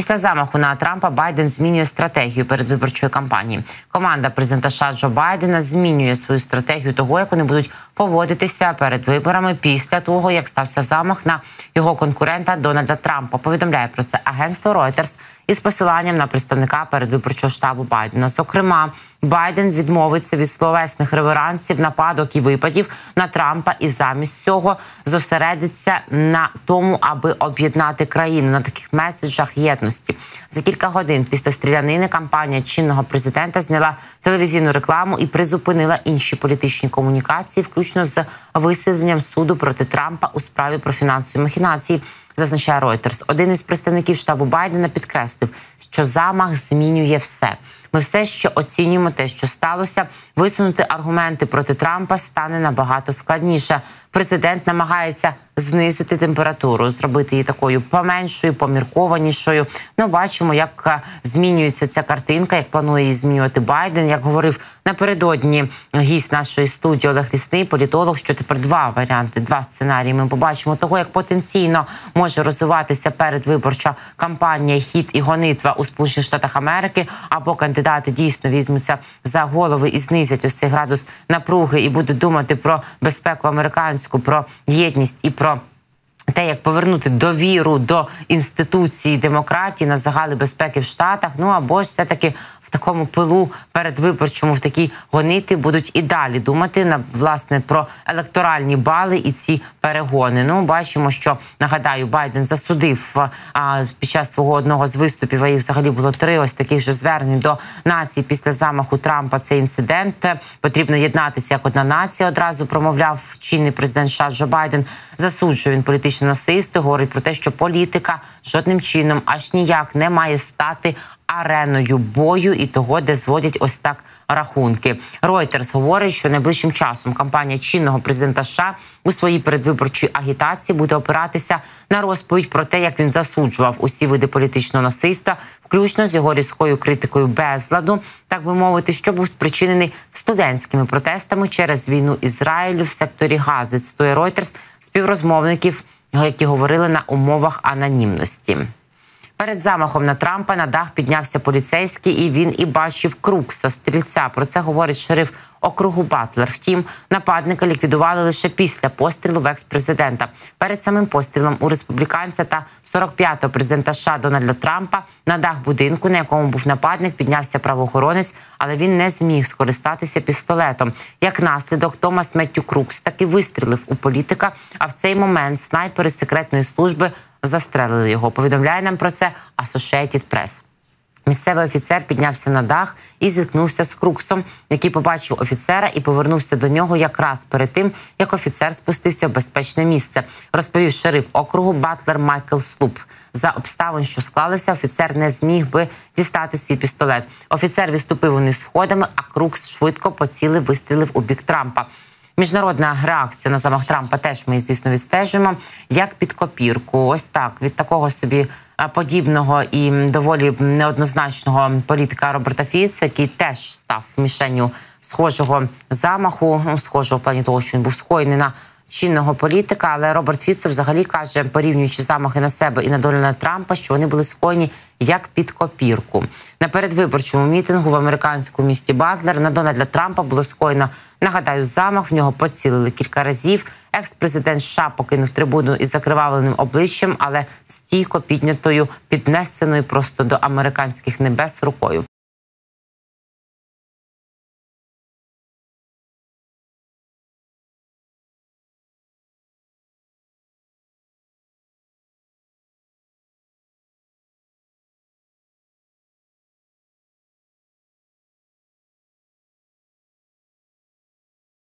Після замаху на Трампа Байден змінює стратегію передвиборчої кампанії. Команда президента США Джо Байдена змінює свою стратегію того, як вони будуть поводитися перед виборами після того, як стався замах на його конкурента Дональда Трампа. Повідомляє про це агентство Reuters із посиланням на представника передвиборчого штабу Байдена. Зокрема, Байден відмовиться від словесних реверансів, нападок і випадів на Трампа, і замість цього зосередиться на тому, аби об'єднати країну на таких меседжах єдності. За кілька годин після стрілянини кампанія чинного президента зняла телевізійну рекламу і призупинила інші політичні комунікації, включно з висвітленням суду проти Трампа у справі про фінансові махінації зазначає Reuters. Один із представників штабу Байдена підкреслив, що замах змінює все. Ми все ще оцінюємо те, що сталося. Висунути аргументи проти Трампа стане набагато складніше. Президент намагається знизити температуру, зробити її такою поменшою, поміркованішою. Ну, бачимо, як е, змінюється ця картинка, як планує її змінювати Байден. Як говорив напередодні гість нашої студії Олег Лісний, політолог, що тепер два варіанти, два сценарії. Ми побачимо того, як потенційно може розвиватися передвиборча кампанія, хід і гонитва у Сполучених Штатах Америки, або кандидати дійсно візьмуться за голови і знизять ось цей градус напруги і будуть думати про безпеку американську, про єдність і про. Те, як повернути довіру до інституції демократії на загали безпеки в Штатах, ну або ж все таки такому пилу передвиборчому, в такій гонити будуть і далі думати на власне про електоральні бали і ці перегони. Ну бачимо, що нагадаю, Байден засудив а, під час свого одного з виступів. а їх взагалі було три ось таких вже звернень до нації після замаху Трампа. Цей інцидент потрібно єднатися як одна нація. Одразу промовляв чинний президент США Джо Байден. Засуджує він політичне насильство. Говорить про те, що політика жодним чином аж ніяк не має стати ареною бою і того, де зводять ось так рахунки. Reuters говорить, що найближчим часом кампанія чинного президента США у своїй передвиборчій агітації буде опиратися на розповідь про те, як він засуджував усі види політичного насильства, включно з його різкою критикою безладу, так би мовити, що був спричинений студентськими протестами через війну Ізраїлю в секторі Гази. Цитує Reuters співрозмовників, які говорили на умовах анонімності. Перед замахом на Трампа на дах піднявся поліцейський, і він і бачив Крукса, стрільця. Про це говорить шериф округу Батлер. Втім, нападника ліквідували лише після пострілу в екс-президента. Перед самим пострілом у республіканця та 45-го президента США Дональда Трампа на дах будинку, на якому був нападник, піднявся правоохоронець, але він не зміг скористатися пістолетом. Як наслідок, Томас Меттю Крукс таки вистрілив у політика. А в цей момент снайпери секретної служби застрелили його. Повідомляє нам про це Associated Press. Місцевий офіцер піднявся на дах і зіткнувся з Круксом, який побачив офіцера і повернувся до нього якраз перед тим, як офіцер спустився в безпечне місце. Розповів шериф округу Батлер Майкл Слуп. За обставин, що склалися, офіцер не зміг би дістати свій пістолет. Офіцер відступив униз сходами, а Крукс швидко поцілив, вистрілив у бік Трампа. Міжнародна реакція на замах Трампа теж ми, звісно, відстежимо як під копірку. Ось так від такого собі подібного і доволі неоднозначного політика Роберта Фіцу, який теж став мішенню схожого замаху, схожого в плані того, що він був скоєний на чинного політика. Але Роберт Фіцо взагалі каже, порівнюючи замахи на себе і на Дональда Трампа, що вони були скоєні як під копірку. На передвиборчому мітингу в американському місті Батлер на Дональда Трампа було скоєно. Нагадаю, замах в нього поцілили кілька разів. Екс-президент США покинув трибуну із закривавленим обличчям, але стійко піднятою, піднесеною просто до американських небес рукою.